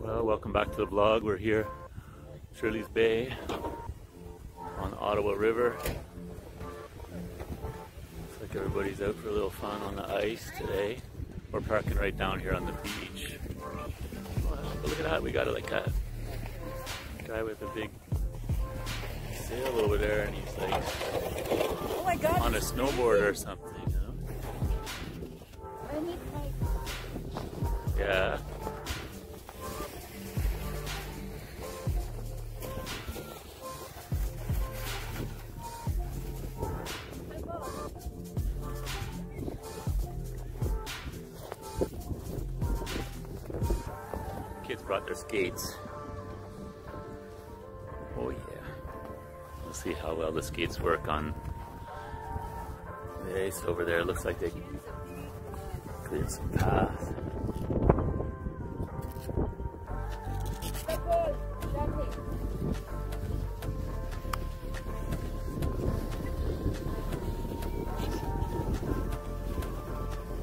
Well, welcome back to the vlog. We're here, Shirley's Bay, on Ottawa River. Looks like everybody's out for a little fun on the ice today. We're parking right down here on the beach. Well, look at that, we got like a guy with a big sail over there and he's like Oh my god. on a snowboard or something, you know? I need Yeah. Skates. Oh yeah. We'll see how well the skates work on the ice over there. Looks like they cleared some path.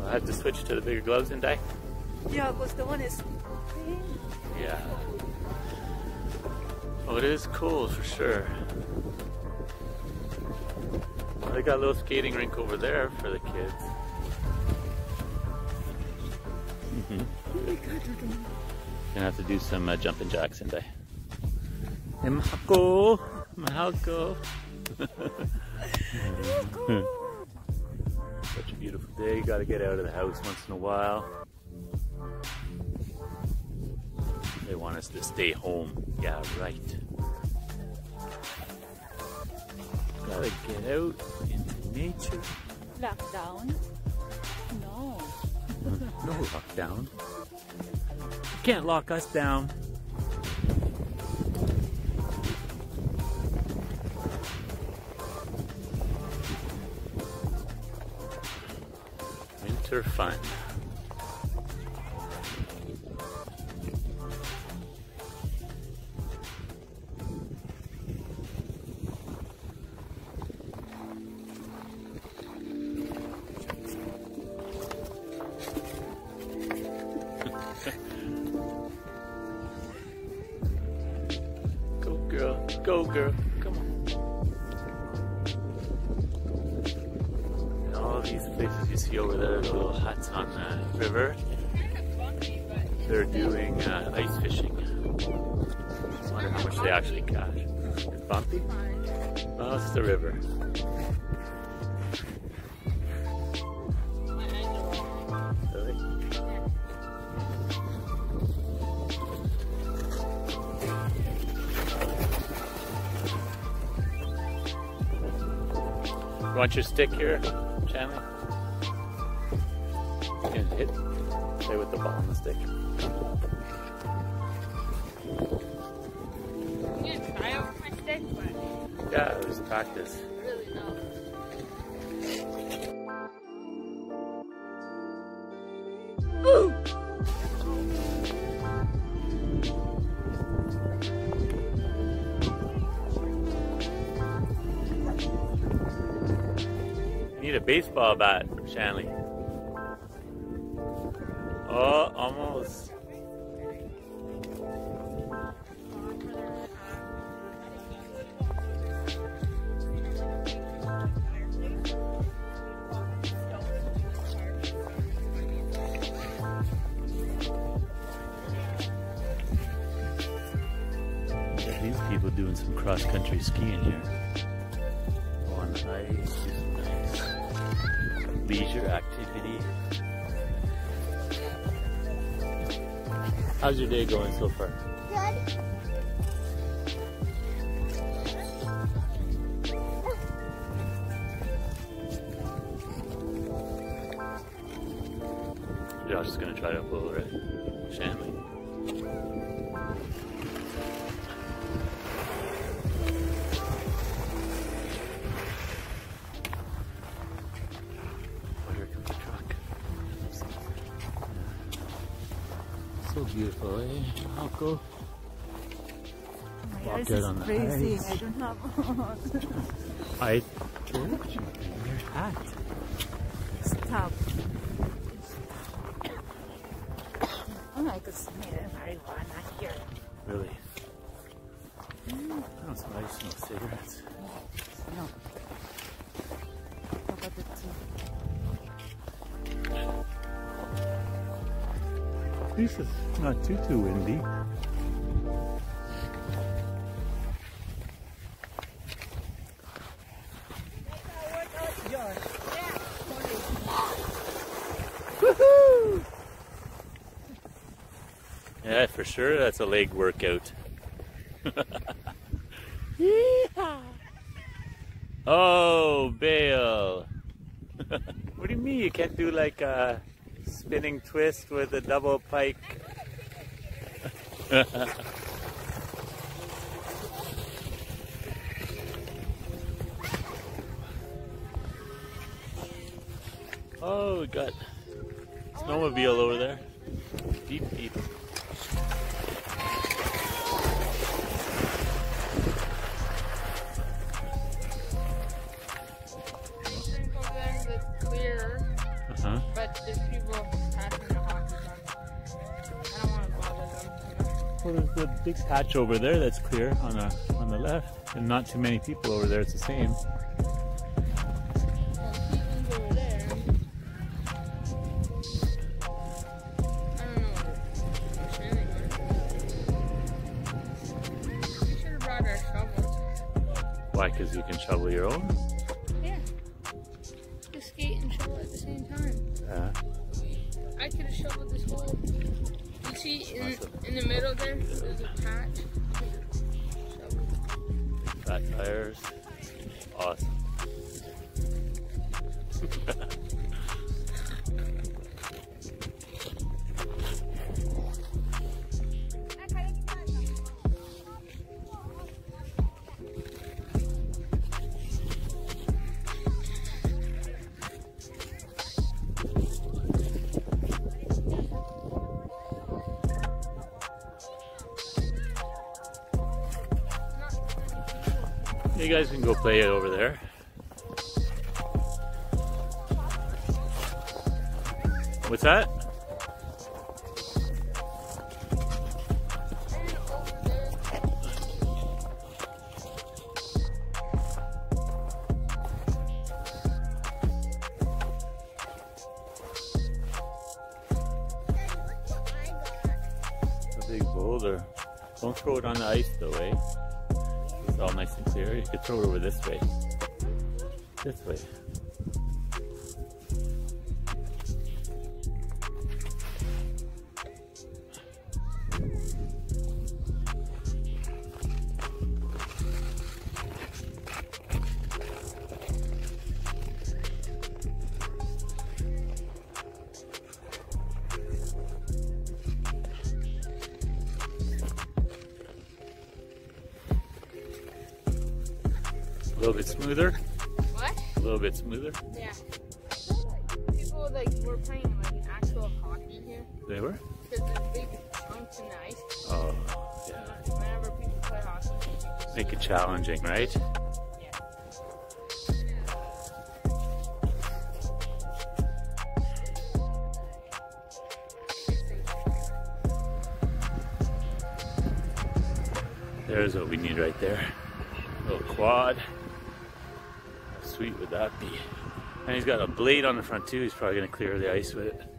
I'll have to switch to the bigger gloves, didn't I? Yeah, because the one is Yeah. Oh, it is cool for sure. Well, they got a little skating rink over there for the kids. Mm-hmm. My god, look at me. Gonna have to do some uh, jumping jacks, didn't I? Mahako! Mahako! Such a beautiful day. You gotta get out of the house once in a while. Us to stay home. Yeah, right. Gotta get out into nature. Lockdown? No. No lockdown. You can't lock us down. Winter fun. Want your stick here, Chandler? You can hit, play with the ball on the stick. You gonna try out my stick, but Yeah, just practice. Baseball bat, Shanley. Oh, almost. These people doing some cross country skiing here. On ice, do nice leisure activity. How's your day going so far? Good. Josh is gonna try to pull it, right? My Walk eyes out is on the ice. I don't have I told you, bring your hat. Stop. Oh, I could smell marijuana here. Really? I don't smell, I smell cigarettes. No. Look at the tea. At least it's not too, too windy. Sure that's a leg workout. oh, Bale. what do you mean you can't do like a spinning twist with a double pike? oh, we got snowmobile over there. Deep, deep. Clear, Uh-huh. but there's people passing the hockey. I don't want to bother them. You know? Well, there's the big patch over there that's clear on the on the left, and not too many people over there. It's the same. You guys can go play it over there. What's that? A big boulder. Don't throw it on the ice though, You could throw it over this way. This way. Little bit smoother. What? A little bit smoother. Yeah. People like were playing like actual hockey here They were? because there's big chunks in the ice. Oh, yeah. Uh, whenever people play hockey, Make it challenging, right? That be? And he's got a blade on the front too. He's probably gonna clear the ice with it.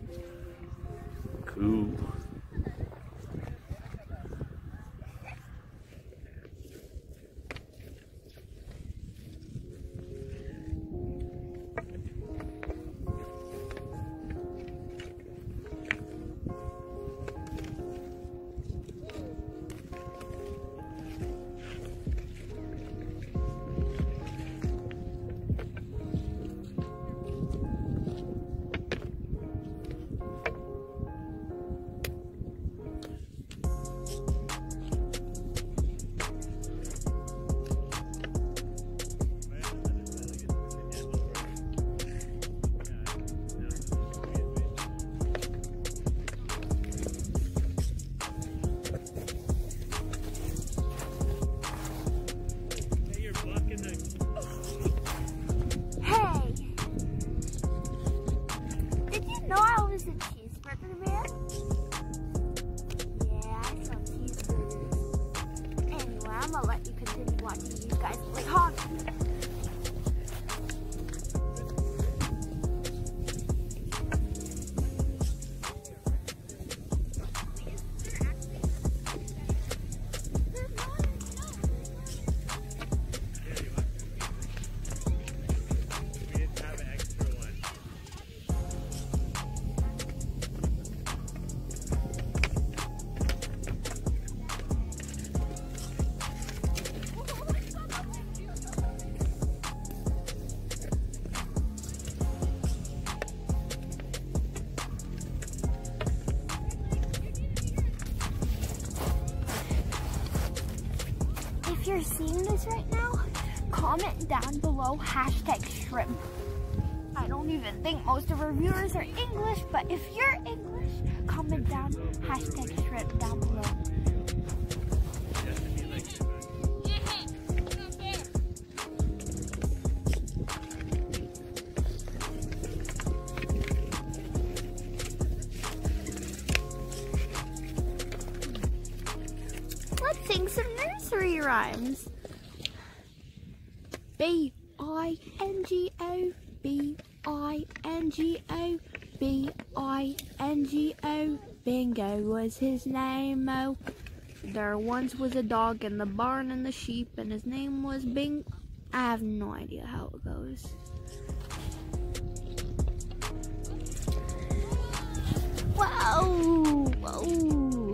Comment down below hashtag shrimp. I don't even think most of our viewers are English, but if you're English, comment down hashtag shrimp down below. Let's sing some nursery rhymes. B I N G O B I N G O B I N G O Bingo was his name. Oh, there once was a dog in the barn and the sheep, and his name was Bing. I have no idea how it goes. Whoa! Whoa!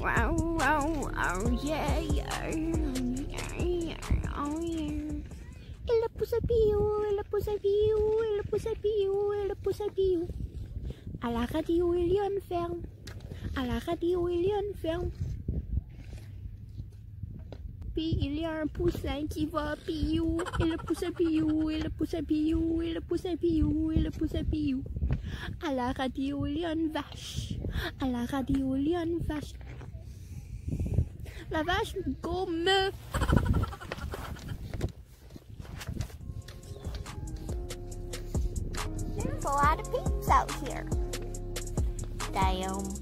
Wow! Wow! Oh yeah! Yeah! Ela pusa piu, ela pusa piu, ela pusa piu, ela pusa piu. À la radio, il y a une ferme. À la radio, il y a une ferme. Puis il y a un poussin qui va piou, et le poussin piou, et le poussin piou, et le poussin piou, et le poussin piou. À la radio, il y a une vache. À la radio, il y a une vache. La vache gomme. Out here. Damn.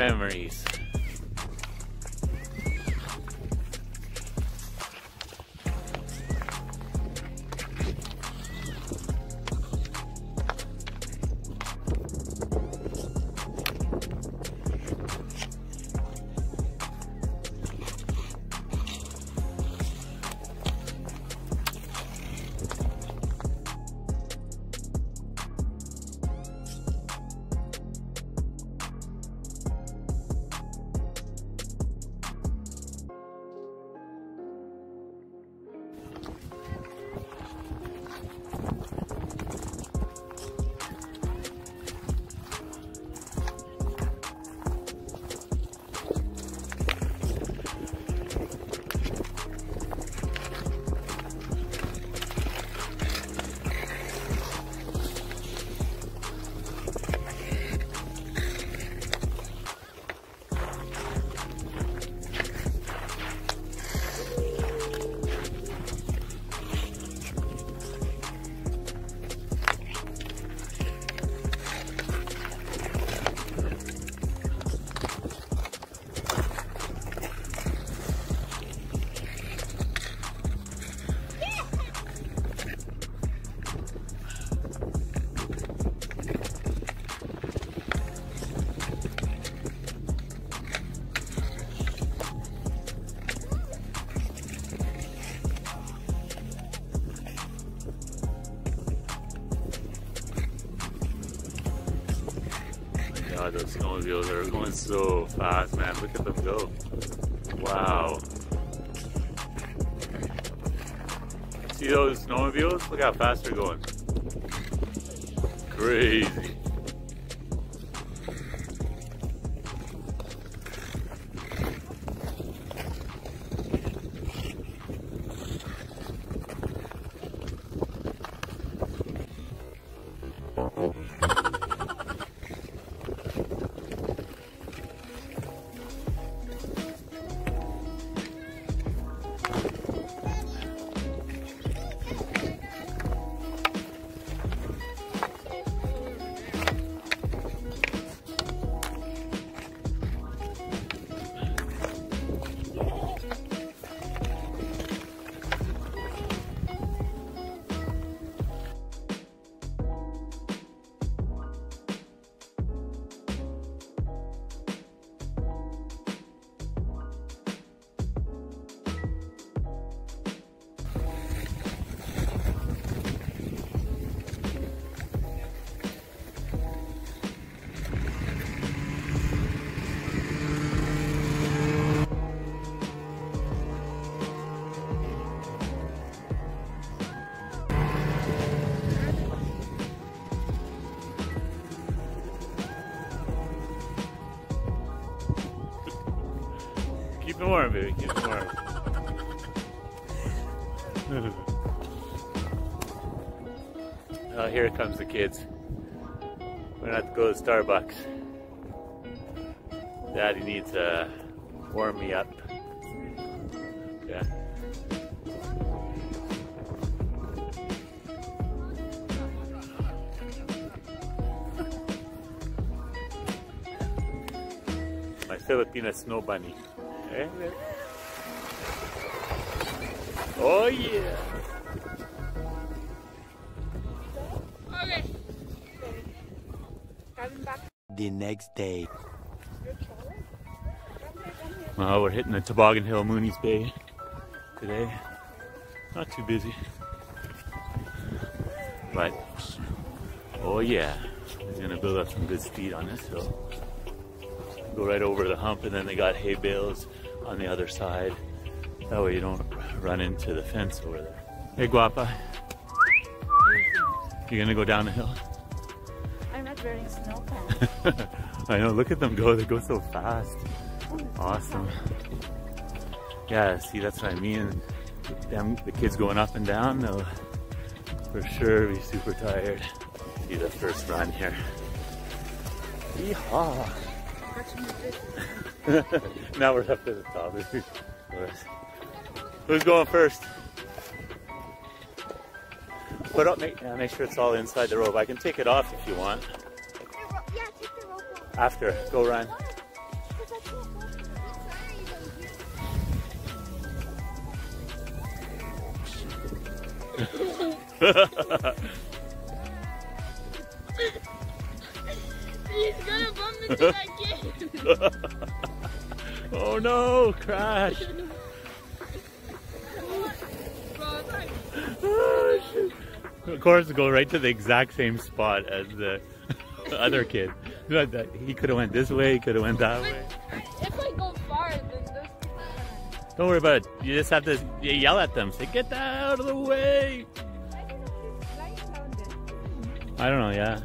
Memories. Snowmobiles are going so fast, man. Look at them go. Wow. See those snowmobiles? Look how fast they're going. Crazy. Keep it warm, baby. Keep it warm. oh, here comes the kids. We're gonna have to go to Starbucks. Daddy needs to warm me up. Yeah. My Filipina snow bunny. Oh yeah. Okay. The next day. Well, we're hitting the Toboggan Hill Mooney's Bay today. Not too busy. But, oh yeah, he's gonna build up some good speed on this hill. Go right over the hump and then they got hay bales on the other side. That way you don't run into the fence over there. Hey Guapa. You gonna go down the hill? I'm not wearing snow pants. I know, look at them go, they go so fast. Awesome. Yeah, see, that's what I mean. Them, the kids going up and down, they'll for sure be super tired. See the first run here. Yeehaw! now we're up to the top. Who's going first? Put up, make, yeah, make sure it's all inside the rope. I can take it off if you want. Yeah. After, go run. no, crash. Bro, it's like, shit. Of course, go right to the exact same spot as the other kid. He could have went this way, he could have went that way. if I go far, then those people are. Don't worry about it. You just have to yell at them. Say, get that out of the way. I don't know if he's lying down there. I don't know, yeah.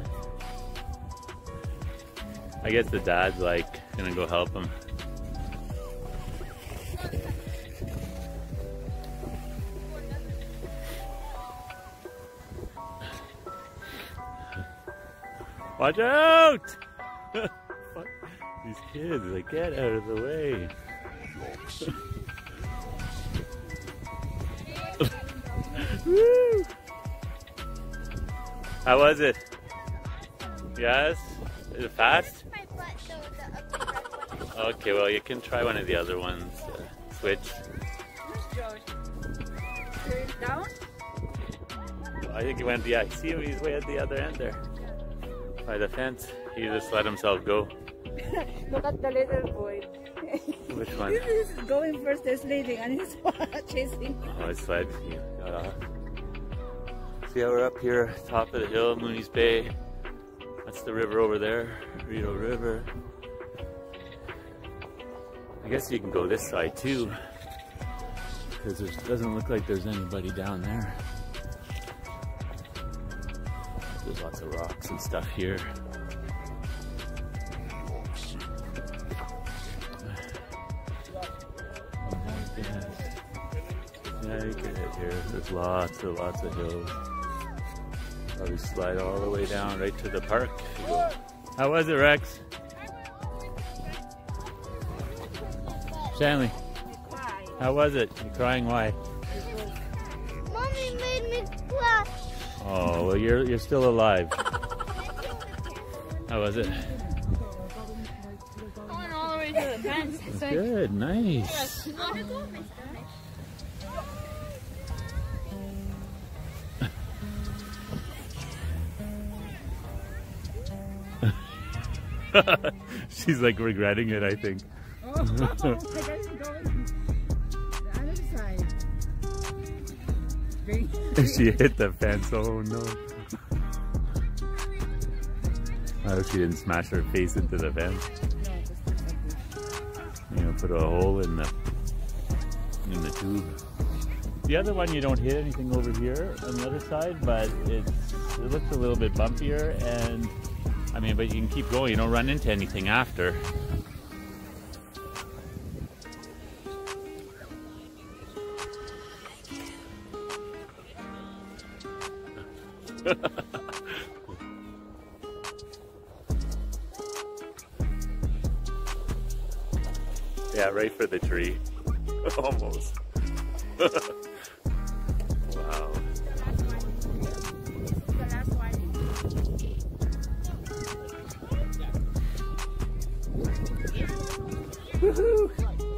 I guess the dad's like gonna go help him. Watch out! These kids, like, get out of the way. Woo! How was it? Yes? Is it fast? My butt, though, the ugly red one. Okay, well, you can try one of the other ones. Uh, switch. Where's George? Turn down? I think he went, yeah, see him? He's way at the other end there. By the fence. He just let himself go. Look at the little boy. Which one? This is going first, there's leading, and he's chasing. Oh, it's like, he got off. See how we're up here, top of the hill, Mooney's Bay. That's the river over there, Rideau River. I guess you can go this side too, because it doesn't look like there's anybody down there. There's lots of rocks and stuff here. Get it here. There's lots and lots of hills. Probably slide all the way down right to the park. How was it, Rex? Shanley, how was it? You're crying? Why? Oh, well, you're you're still alive. How was it? Going all the way to the fence. Good, nice. She's like regretting it, I think. she hit the fence. Oh no. I hope she didn't smash her face into the fence. You know, put a hole in the in the tube. The other one you don't hit anything over here on the other side, but it's it looks a little bit bumpier and I mean but you can keep going, you don't run into anything after. Yeah, right for the tree. Almost. wow. One.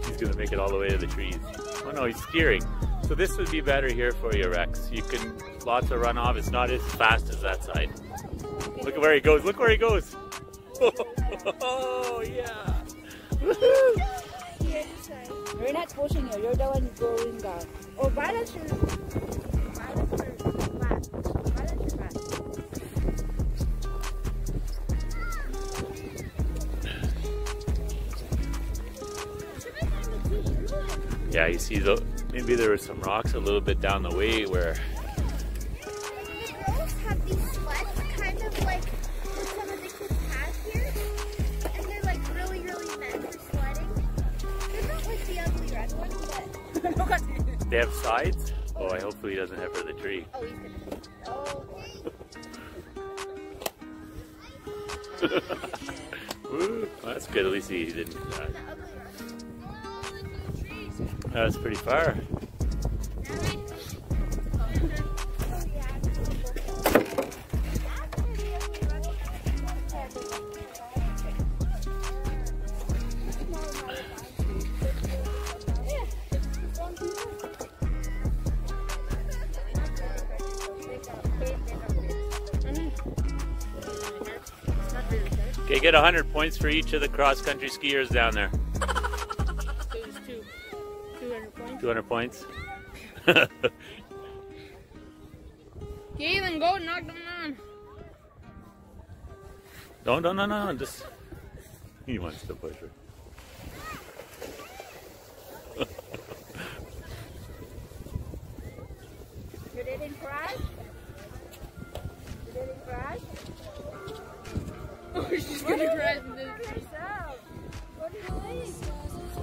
He's gonna make it all the way to the trees. Oh no, he's steering. So this would be better here for you, Rex. You can lots of runoff. It's not as fast as that side. Look at where he goes. Look where he goes. Oh yeah. Woohoo! Here this side. We're not pushing you. You're the one going down. Oh, balance your balance your back. Balance your back. Yeah, you see the maybe there were some rocks a little bit down the way where they have sides. Oh, I hopefully he doesn't hit for the tree. oh, he's gonna. Oh, Woo, that's good. At least he didn't. Uh, the ugly that's pretty far. Points for each of the cross country skiers down there. So two. 200 points. 200 points. Galen, go knock them down. no, no, no, no, just. He wants to push her.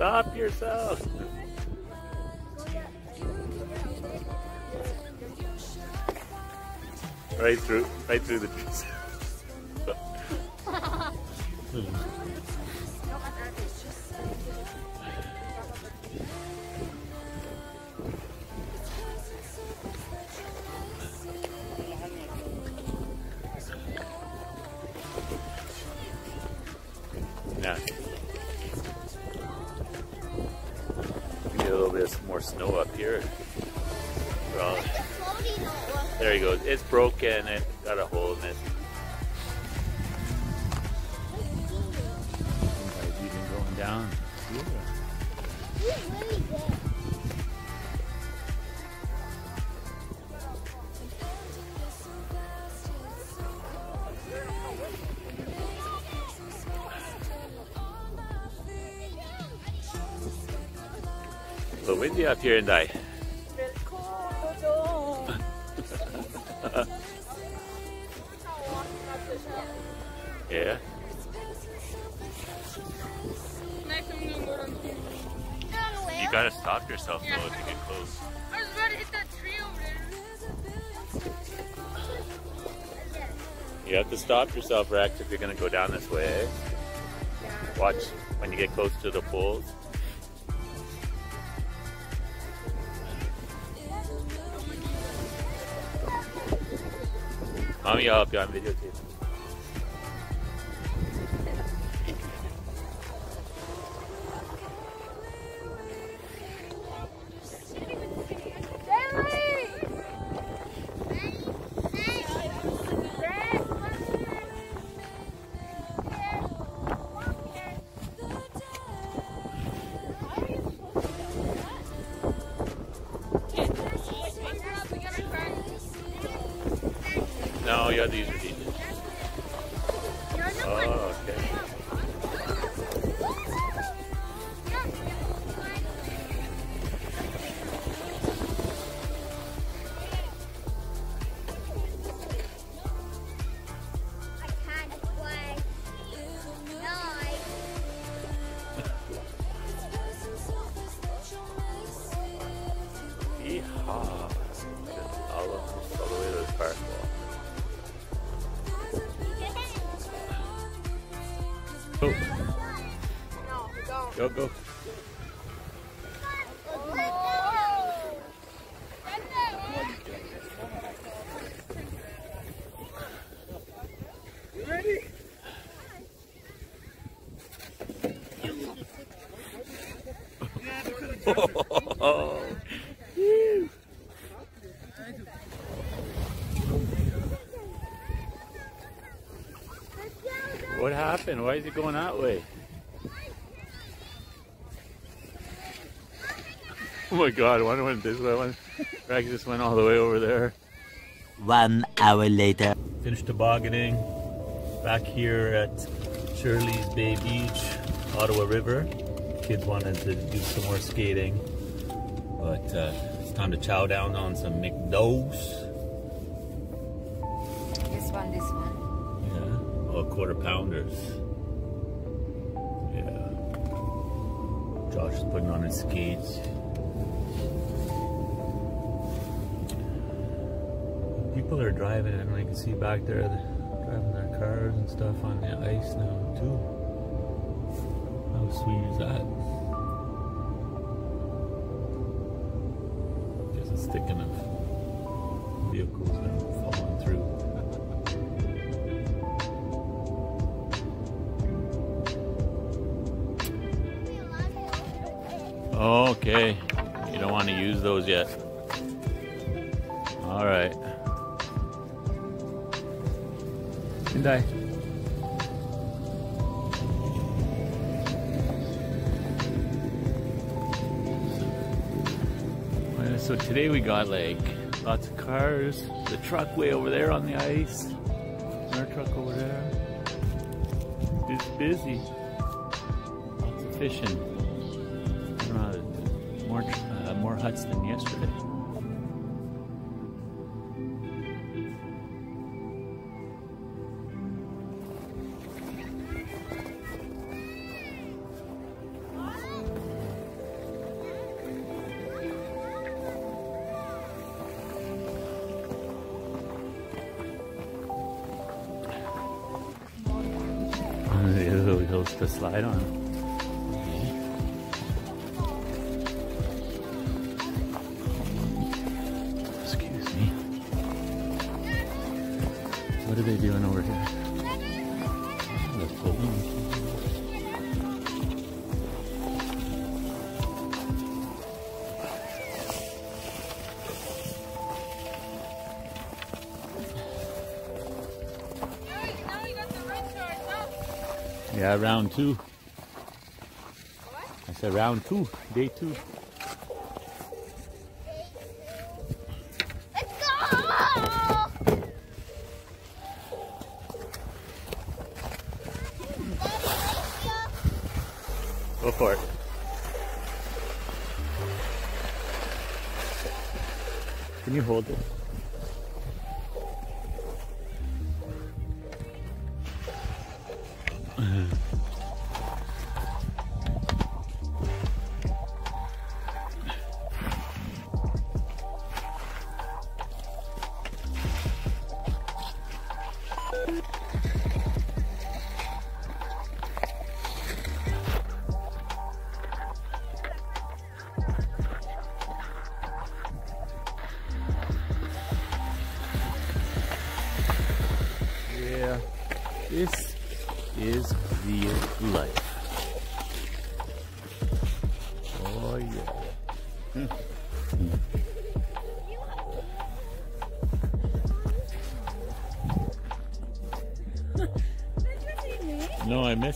Stop yourself. Right through, right through the trees. Little windy up here and I. Yeah. Next I'm gonna go down the tree. You gotta stop yourself though if you get close. I was about to hit that tree over there. You have to stop yourself, Rex, if you're gonna go down this way. eh? Watch when you get close to the poles. Mommy, I'll help you What happened? Why is it going that way? Oh my god, one went this way, one Rex just went all the way over there. One hour later. Finished tobogganing back here at Shirley's Bay Beach, Ottawa River. Kids wanted to do some more skating, but uh, it's time to chow down on some McDo's. This one, this one. Yeah, oh, quarter pounders. Yeah. Josh is putting on his skates. People are driving, and I can see back there, driving their cars and stuff on the ice now too. How sweet is that? Guess it's thick enough. Vehicles are falling through. Okay, you don't want to use those yet. Today we got like lots of cars, the truck way over there on the ice, our truck over there. It's busy. Lots of fishing. More uh, more huts than yesterday. Slide on. Yeah, round two. I said round two, day two. Go! Go for it. Can you hold it?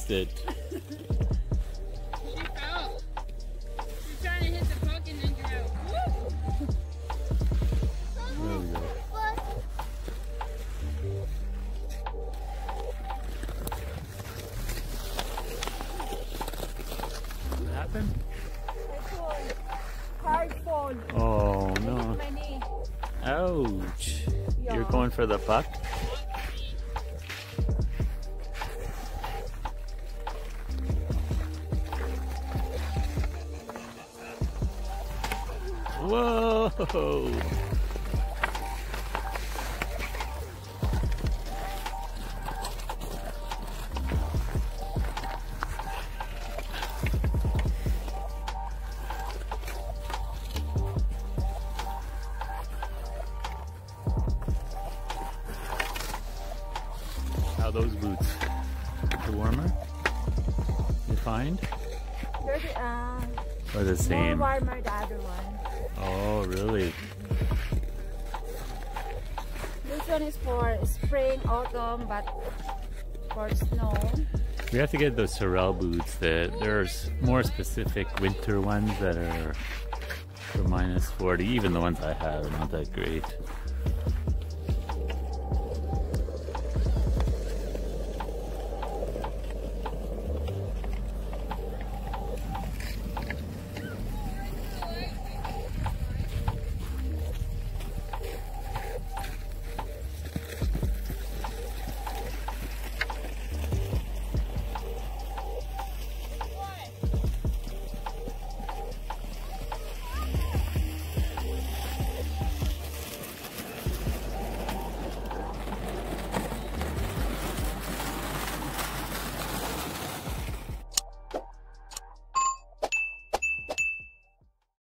fall. Oh no. My knee. Ouch. You're going for the puck? Or the more same? warmer the other one. Oh, really? This one is for spring, autumn, but for snow. We have to get those Sorel boots. That there's more specific winter ones that are for minus 40. Even the ones I have are not that great.